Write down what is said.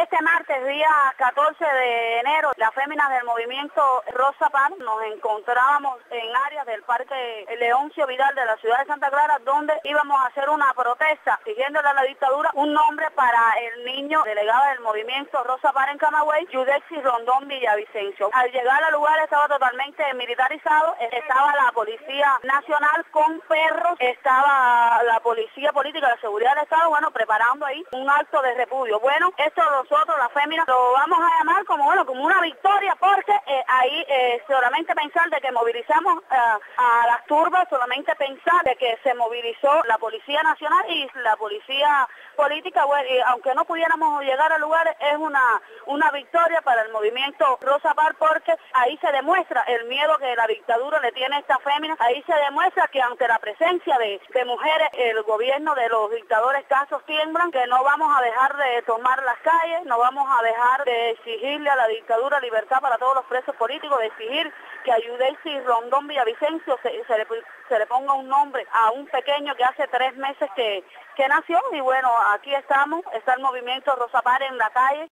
Este martes, día 14 de enero, las féminas del movimiento Rosa Paz nos encontrábamos en áreas del Parque Leoncio Vidal de la ciudad de Santa Clara, donde íbamos a hacer una protesta pidiéndole a la dictadura un nombre para el niño delegado del movimiento Rosa Paz en Camagüey, Yudexi Rondón Villavicencio. Al llegar al lugar estaba totalmente militarizado, estaba la Policía Nacional con perros, estaba la Policía Política de Seguridad del Estado, bueno, preparando ahí un acto de repudio. Bueno, esto nosotros, las féminas, lo vamos a llamar como, bueno, como una victoria, porque ahí eh, solamente pensar de que movilizamos eh, a las turbas, solamente pensar de que se movilizó la Policía Nacional y la Policía Política, bueno, aunque no pudiéramos llegar al lugar, es una, una victoria para el movimiento Rosa Par, porque ahí se demuestra el miedo que la dictadura le tiene a esta fémina, ahí se demuestra que ante la presencia de, de mujeres, el gobierno de los dictadores casos tiemblan, que no vamos a dejar de tomar las calles, no vamos a dejar de exigirle a la dictadura libertad para todos los presos políticos, de exigir que a Yudesi Rondón Villavicencio se, se, le, se, le, ponga un nombre a un pequeño que hace tres meses que, que nació y bueno, aquí estamos, está el movimiento Rosa Par en la calle.